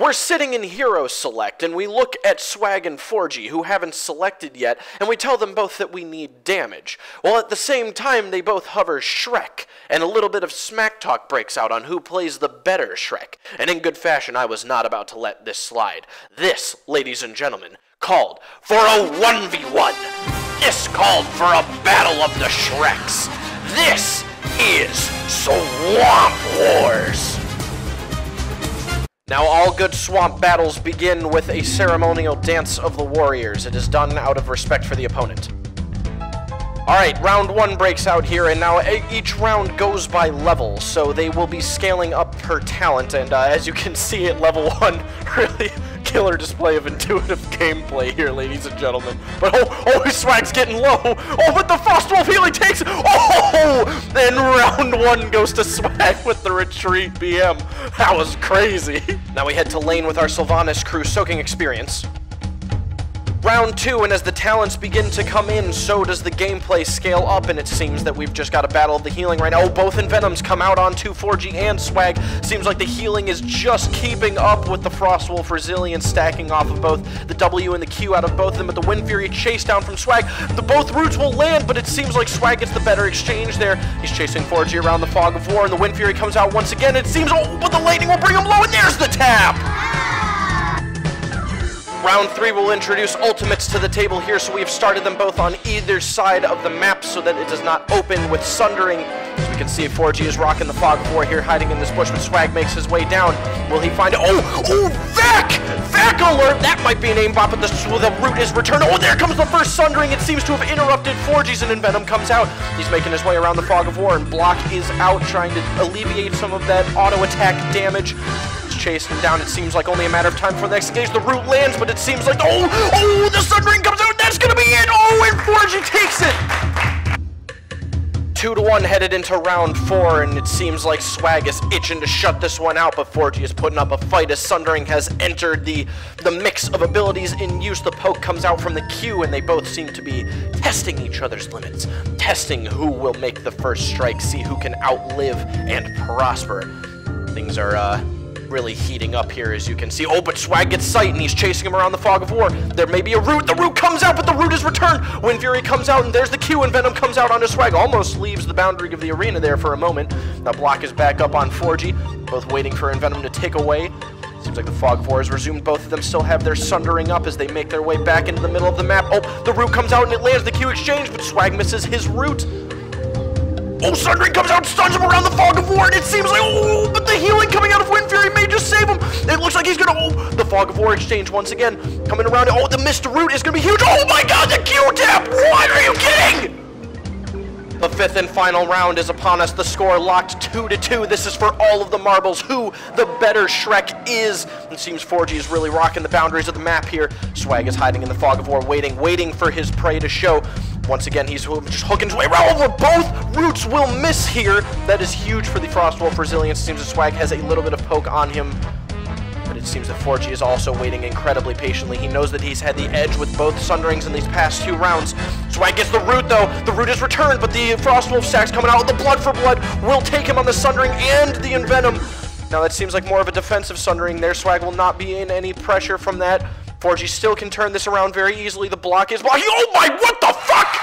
We're sitting in Hero Select, and we look at Swag and 4G, who haven't selected yet, and we tell them both that we need damage. While at the same time, they both hover Shrek, and a little bit of smack talk breaks out on who plays the better Shrek. And in good fashion, I was not about to let this slide. This, ladies and gentlemen, called for a 1v1. This called for a battle of the Shreks. This is Swamp Wars. Now, all good swamp battles begin with a ceremonial dance of the warriors. It is done out of respect for the opponent. Alright, round one breaks out here, and now each round goes by level, so they will be scaling up per talent, and uh, as you can see at level one, really killer display of intuitive gameplay here, ladies and gentlemen. But oh, oh, his swag's getting low. Oh, but the Frostwolf healing takes. Oh, then round one goes to swag with the retreat BM. That was crazy. Now we head to lane with our Sylvanas crew soaking experience round two, and as the talents begin to come in, so does the gameplay scale up, and it seems that we've just got a battle of the healing right now. Oh, both Envenoms come out on 2-4G and Swag. Seems like the healing is just keeping up with the Frostwolf Resilience stacking off of both the W and the Q out of both of them, but the Wind Fury chase down from Swag. The both roots will land, but it seems like Swag gets the better exchange there. He's chasing 4G around the Fog of War, and the Wind Fury comes out once again. It seems, oh, but the lightning will bring him low, and there's the tap! Round three will introduce ultimates to the table here, so we've started them both on either side of the map so that it does not open with Sundering. As we can see, 4G is rocking the Fog of War here, hiding in this bush, but Swag makes his way down. Will he find... it? Oh! Oh! Vac! Vac alert! That might be an aimbot, but the, the root is returned. Oh, there comes the first Sundering. It seems to have interrupted 4G's, and Envenom comes out. He's making his way around the Fog of War, and Block is out, trying to alleviate some of that auto-attack damage chasing him down. It seems like only a matter of time for the next engage. The root lands, but it seems like, oh, oh, the Sundering comes out. That's going to be it. Oh, and Forgy takes it. Two to one headed into round four, and it seems like Swag is itching to shut this one out, but Forgy is putting up a fight as Sundering has entered the, the mix of abilities in use. The poke comes out from the Q, and they both seem to be testing each other's limits, testing who will make the first strike, see who can outlive and prosper. Things are, uh, really heating up here, as you can see. Oh, but Swag gets sight, and he's chasing him around the Fog of War. There may be a root. The root comes out, but the root is returned. Wind Fury comes out, and there's the Q, Envenom comes out onto Swag. Almost leaves the boundary of the arena there for a moment. Now Block is back up on 4G, both waiting for Envenom to take away. Seems like the Fog of War has resumed. Both of them still have their sundering up as they make their way back into the middle of the map. Oh, the root comes out and it lands the Q exchange, but Swag misses his root. Oh, Sundering comes out, stuns him around the Fog of War, and it seems like, oh, but the healing coming out of Wind Fury may just save him. It looks like he's gonna, oh, the Fog of War exchange once again, coming around. Oh, the Mist Root is gonna be huge. Oh my god, the Q-tap! What are you kidding? The fifth and final round is upon us. The score locked 2 to 2. This is for all of the marbles. Who the better Shrek is? It seems 4G is really rocking the boundaries of the map here. Swag is hiding in the fog of war, waiting, waiting for his prey to show. Once again, he's just hooking his way around over. Both roots will miss here. That is huge for the Frostwolf resilience. Seems that Swag has a little bit of poke on him but it seems that 4G is also waiting incredibly patiently. He knows that he's had the edge with both Sunderings in these past two rounds. Swag gets the root though. The root is returned, but the Frostwolf stack's coming out. The Blood for Blood will take him on the Sundering and the Envenom. Now that seems like more of a defensive Sundering there. Swag will not be in any pressure from that. 4G still can turn this around very easily. The block is. Oh my, what the fuck?